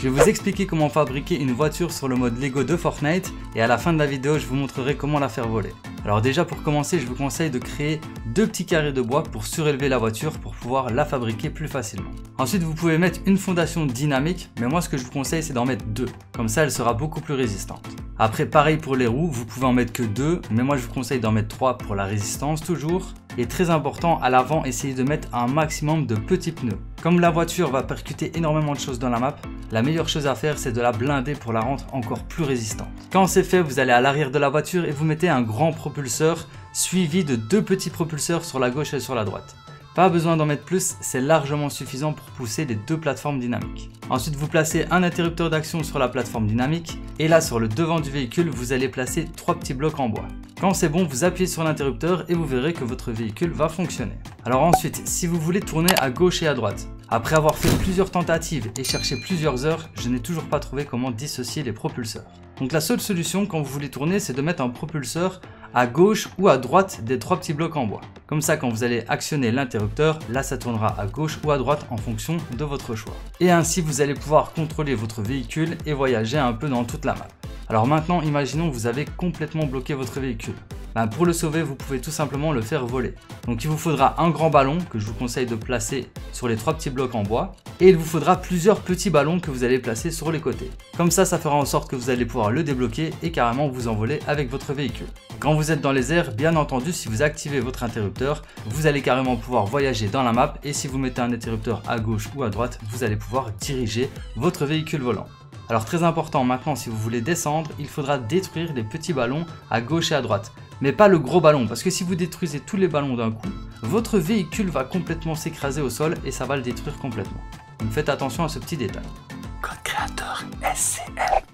Je vais vous expliquer comment fabriquer une voiture sur le mode Lego de Fortnite et à la fin de la vidéo je vous montrerai comment la faire voler. Alors déjà pour commencer je vous conseille de créer deux petits carrés de bois pour surélever la voiture pour pouvoir la fabriquer plus facilement. Ensuite vous pouvez mettre une fondation dynamique mais moi ce que je vous conseille c'est d'en mettre deux, comme ça elle sera beaucoup plus résistante. Après pareil pour les roues, vous pouvez en mettre que deux mais moi je vous conseille d'en mettre trois pour la résistance toujours. Et très important, à l'avant, essayez de mettre un maximum de petits pneus. Comme la voiture va percuter énormément de choses dans la map, la meilleure chose à faire c'est de la blinder pour la rendre encore plus résistante. Quand c'est fait, vous allez à l'arrière de la voiture et vous mettez un grand propulseur suivi de deux petits propulseurs sur la gauche et sur la droite. Pas besoin d'en mettre plus, c'est largement suffisant pour pousser les deux plateformes dynamiques. Ensuite, vous placez un interrupteur d'action sur la plateforme dynamique et là sur le devant du véhicule, vous allez placer trois petits blocs en bois. Quand c'est bon, vous appuyez sur l'interrupteur et vous verrez que votre véhicule va fonctionner. Alors ensuite, si vous voulez tourner à gauche et à droite, après avoir fait plusieurs tentatives et cherché plusieurs heures, je n'ai toujours pas trouvé comment dissocier les propulseurs. Donc la seule solution quand vous voulez tourner, c'est de mettre un propulseur à gauche ou à droite des trois petits blocs en bois. Comme ça, quand vous allez actionner l'interrupteur, là ça tournera à gauche ou à droite en fonction de votre choix. Et ainsi, vous allez pouvoir contrôler votre véhicule et voyager un peu dans toute la map. Alors maintenant, imaginons que vous avez complètement bloqué votre véhicule. Ben, pour le sauver, vous pouvez tout simplement le faire voler. Donc il vous faudra un grand ballon que je vous conseille de placer sur les trois petits blocs en bois. Et il vous faudra plusieurs petits ballons que vous allez placer sur les côtés. Comme ça, ça fera en sorte que vous allez pouvoir le débloquer et carrément vous envoler avec votre véhicule. Quand vous êtes dans les airs, bien entendu, si vous activez votre interrupteur, vous allez carrément pouvoir voyager dans la map et si vous mettez un interrupteur à gauche ou à droite, vous allez pouvoir diriger votre véhicule volant. Alors très important maintenant, si vous voulez descendre, il faudra détruire les petits ballons à gauche et à droite mais pas le gros ballon, parce que si vous détruisez tous les ballons d'un coup, votre véhicule va complètement s'écraser au sol et ça va le détruire complètement. Donc faites attention à ce petit détail. Code créateur SCM.